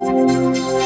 Música